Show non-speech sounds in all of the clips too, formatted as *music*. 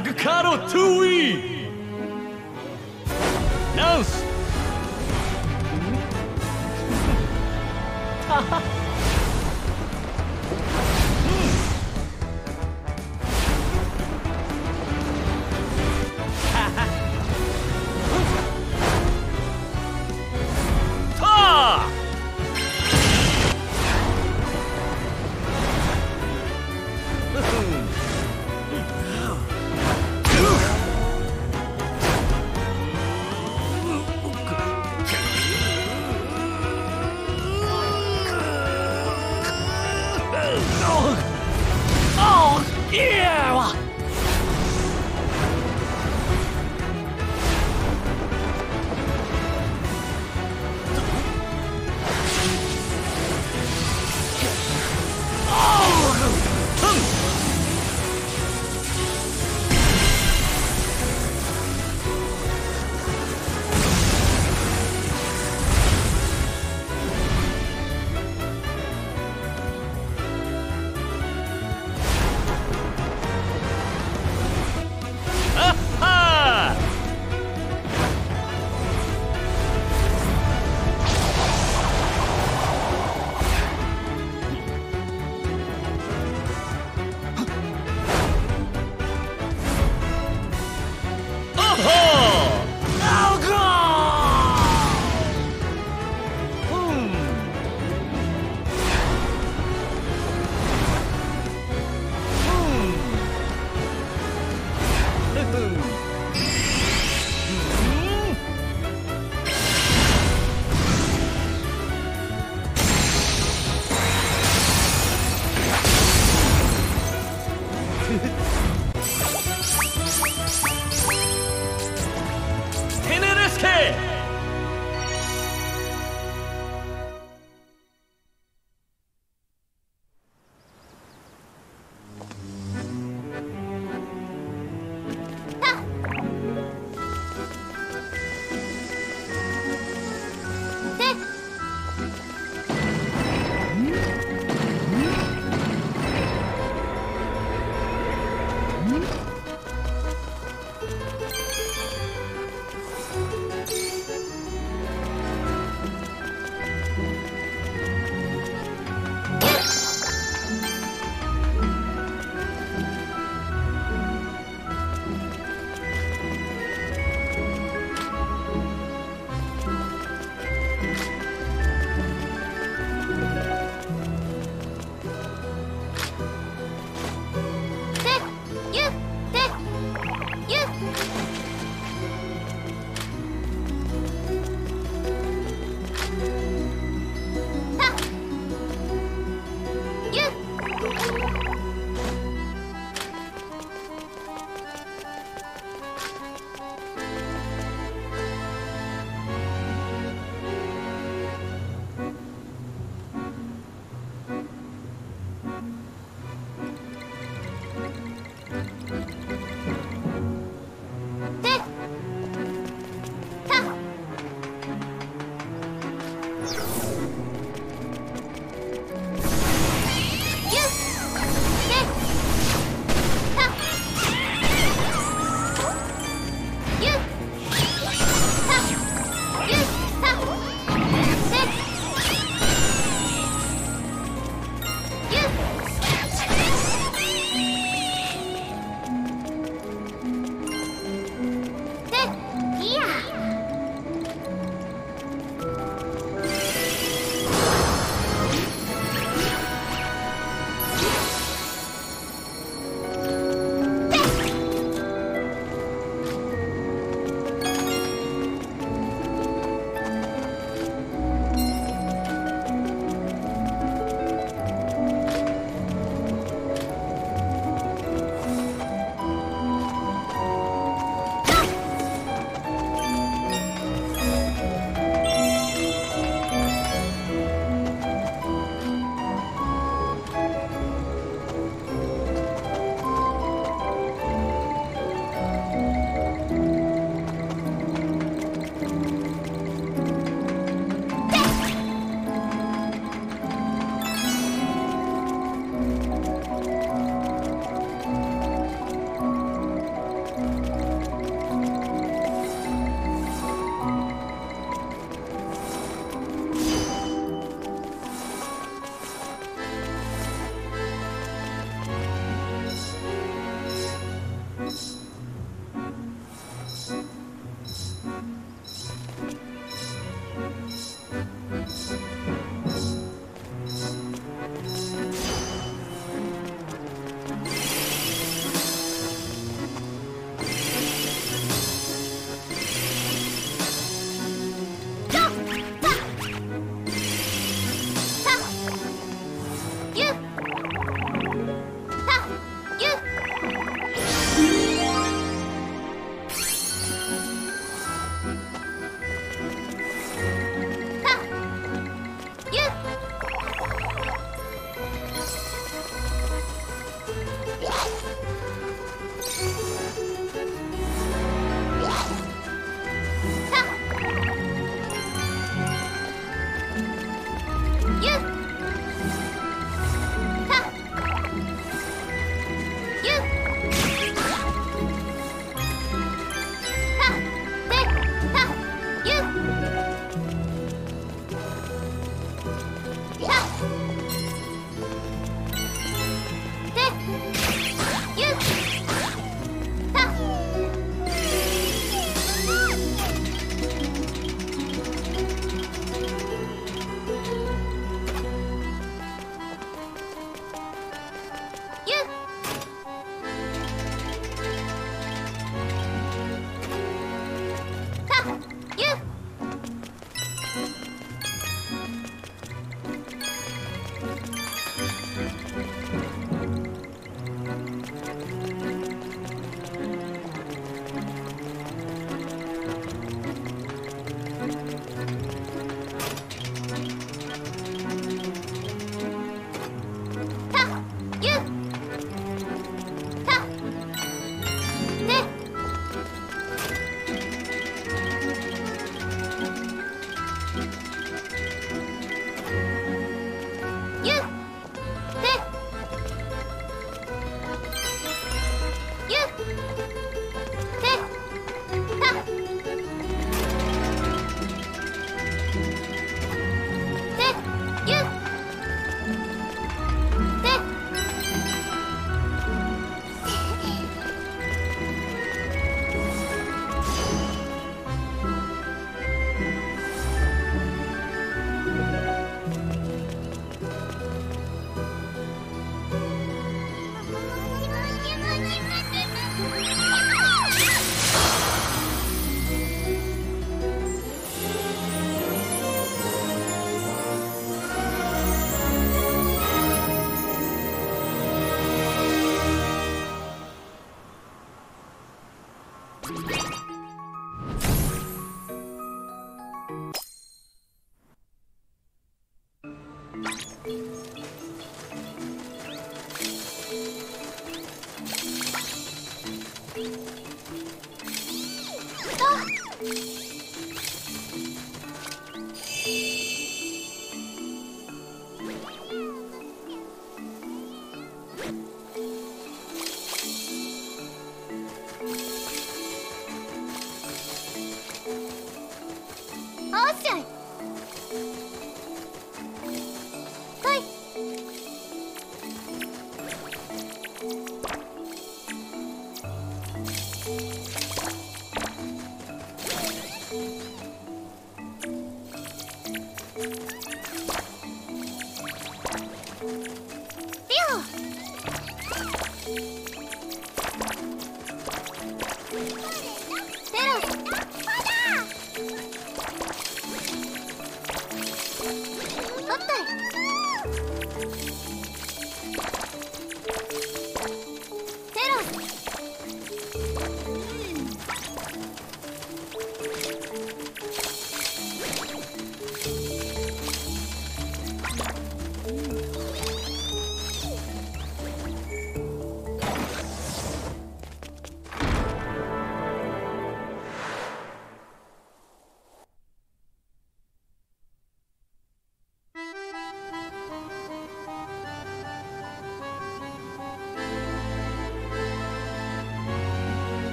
Agakado Tui! Nose! *laughs*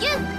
キュ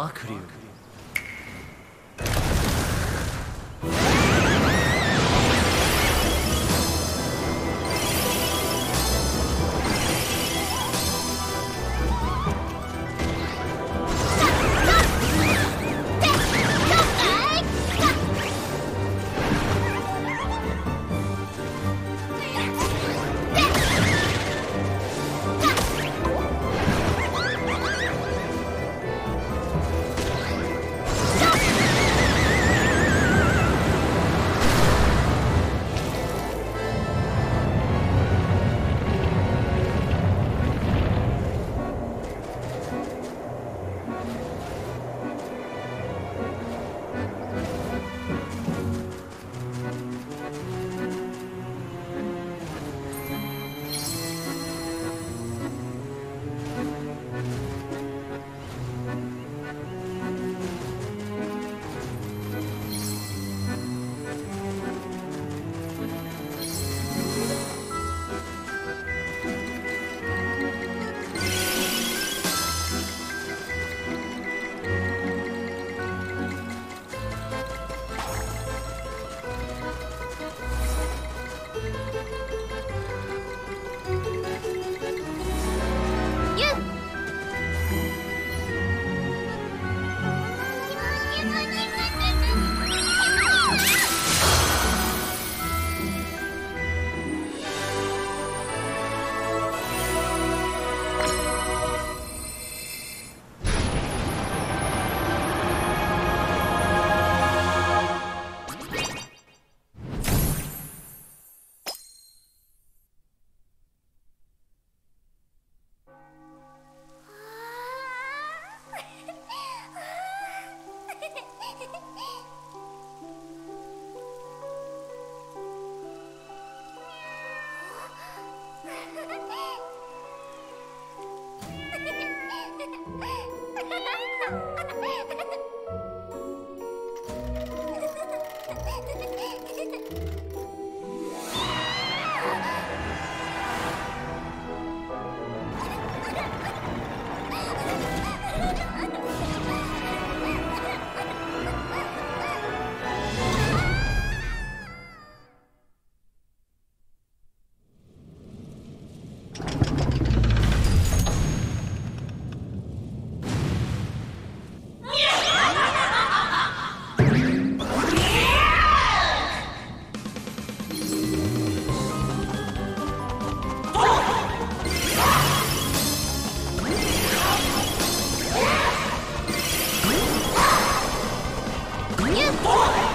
マクリュウ你走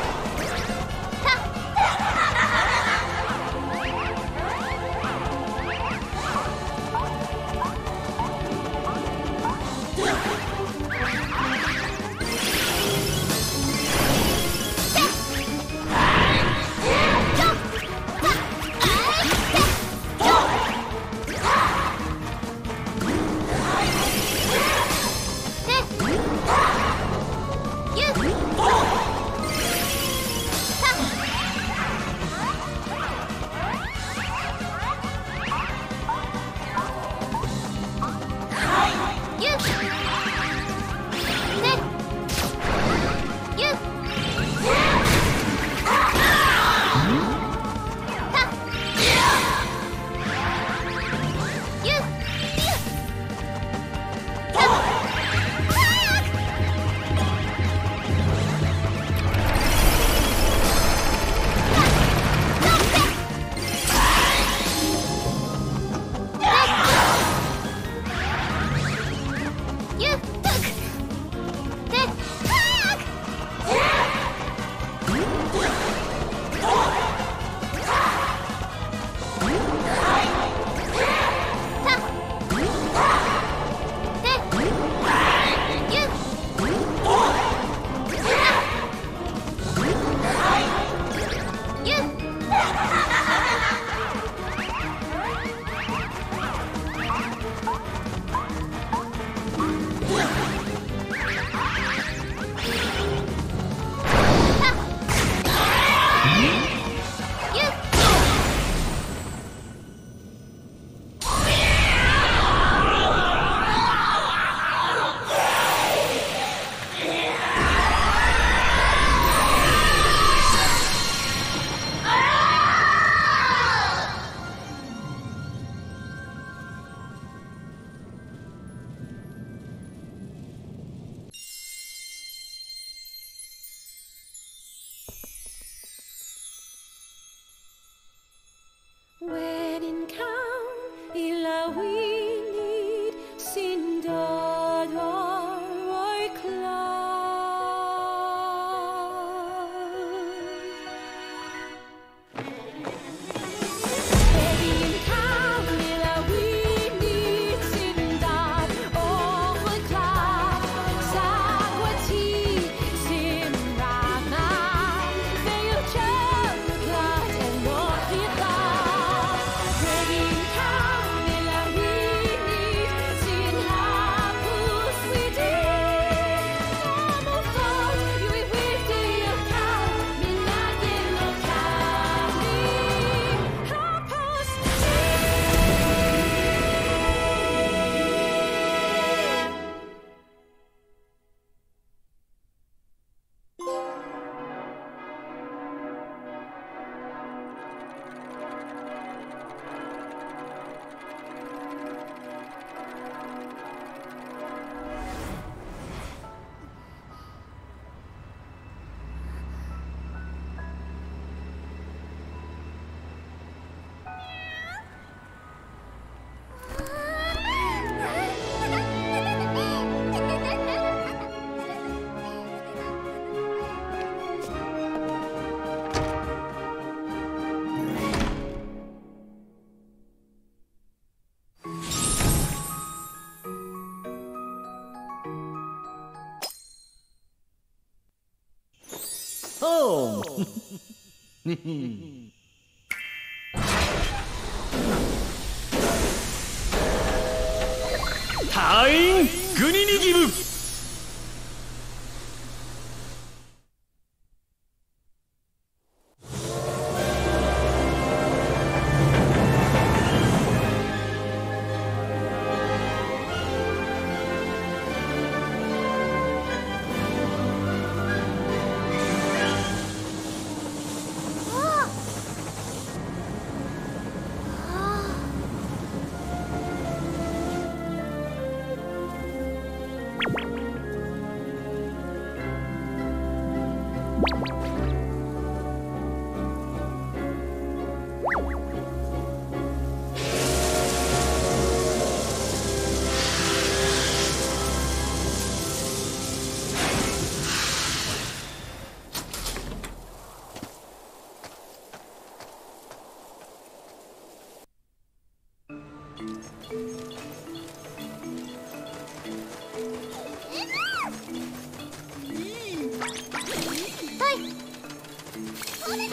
嗯 히.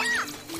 Stop!